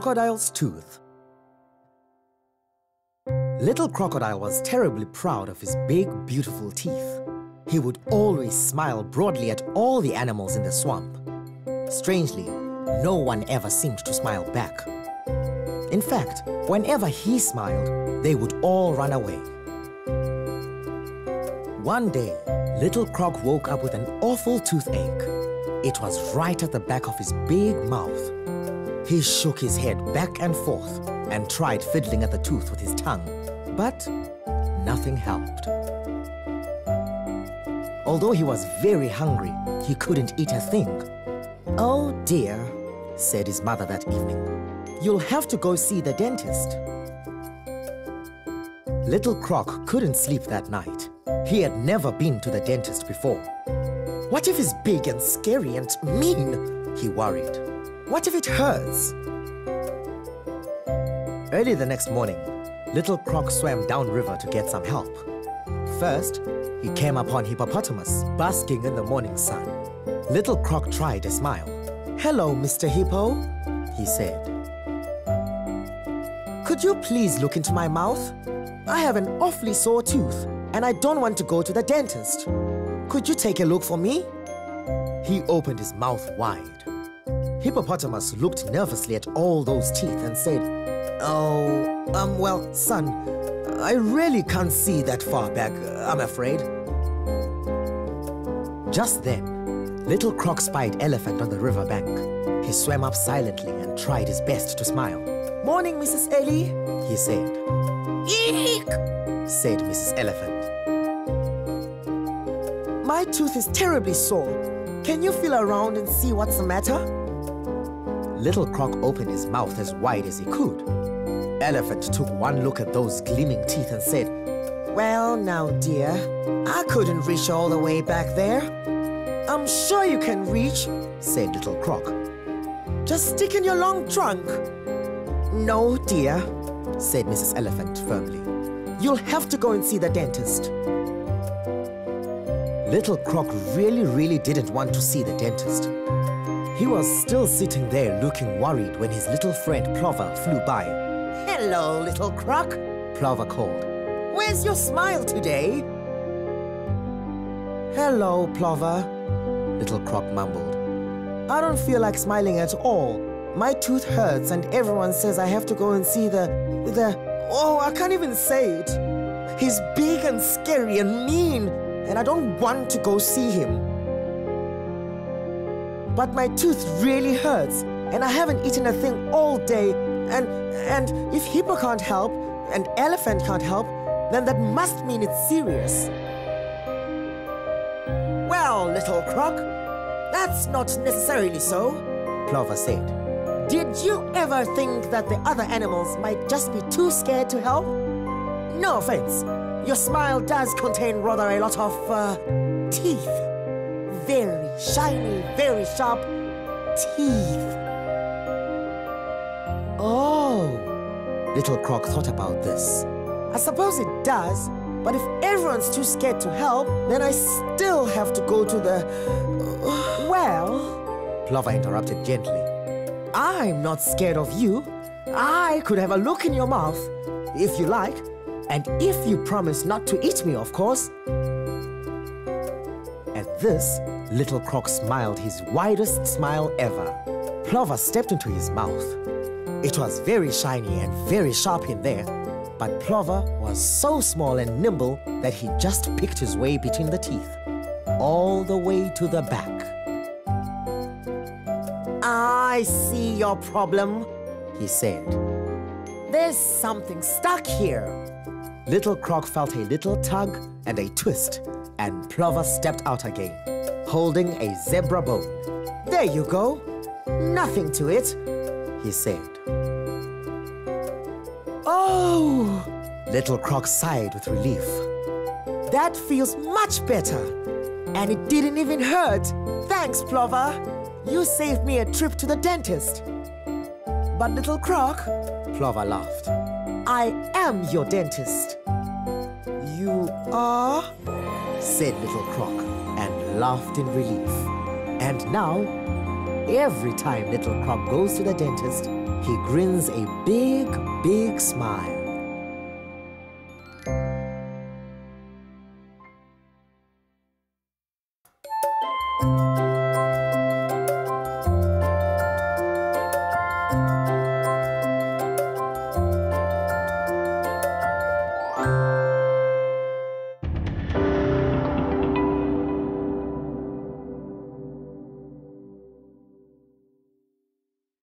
crocodile's tooth. Little Crocodile was terribly proud of his big, beautiful teeth. He would always smile broadly at all the animals in the swamp. Strangely, no one ever seemed to smile back. In fact, whenever he smiled, they would all run away. One day, Little Croc woke up with an awful toothache. It was right at the back of his big mouth. He shook his head back and forth and tried fiddling at the tooth with his tongue, but nothing helped. Although he was very hungry, he couldn't eat a thing. Oh dear, said his mother that evening. You'll have to go see the dentist. Little Croc couldn't sleep that night. He had never been to the dentist before. What if he's big and scary and mean? He worried. What if it hurts? Early the next morning, Little Croc swam downriver to get some help. First, he came upon Hippopotamus basking in the morning sun. Little Croc tried a smile. Hello, Mr. Hippo, he said. Could you please look into my mouth? I have an awfully sore tooth and I don't want to go to the dentist. Could you take a look for me? He opened his mouth wide. Hippopotamus looked nervously at all those teeth and said, Oh, um, well, son, I really can't see that far back, I'm afraid. Just then, Little Croc spied Elephant on the riverbank. He swam up silently and tried his best to smile. Morning, Mrs. Ellie, he said. Eek, said Mrs. Elephant. My tooth is terribly sore. Can you feel around and see what's the matter? Little Croc opened his mouth as wide as he could. Elephant took one look at those gleaming teeth and said, Well now, dear, I couldn't reach all the way back there. I'm sure you can reach, said Little Croc. Just stick in your long trunk. No, dear, said Mrs. Elephant firmly. You'll have to go and see the dentist. Little Croc really, really didn't want to see the dentist. He was still sitting there looking worried when his little friend Plover flew by. Hello, little croc, Plover called. Where's your smile today? Hello, Plover, little croc mumbled. I don't feel like smiling at all. My tooth hurts and everyone says I have to go and see the... the... Oh, I can't even say it. He's big and scary and mean and I don't want to go see him but my tooth really hurts and I haven't eaten a thing all day. And, and if Hippo can't help and Elephant can't help, then that must mean it's serious. Well, little croc, that's not necessarily so, Plover said. Did you ever think that the other animals might just be too scared to help? No offense, your smile does contain rather a lot of, uh, teeth very shiny, very sharp teeth. Oh, Little Croc thought about this. I suppose it does, but if everyone's too scared to help, then I still have to go to the... Well, Plover interrupted gently. I'm not scared of you. I could have a look in your mouth, if you like, and if you promise not to eat me, of course. At this, Little Croc smiled his widest smile ever. Plover stepped into his mouth. It was very shiny and very sharp in there, but Plover was so small and nimble that he just picked his way between the teeth, all the way to the back. I see your problem, he said. There's something stuck here. Little Croc felt a little tug and a twist, and Plover stepped out again holding a zebra bone. There you go. Nothing to it, he said. Oh! Little Croc sighed with relief. That feels much better. And it didn't even hurt. Thanks, Plover. You saved me a trip to the dentist. But Little Croc, Plover laughed, I am your dentist. You are? said Little Croc laughed in relief. And now, Every time Little Croc goes to the dentist, he grins a big, big smile.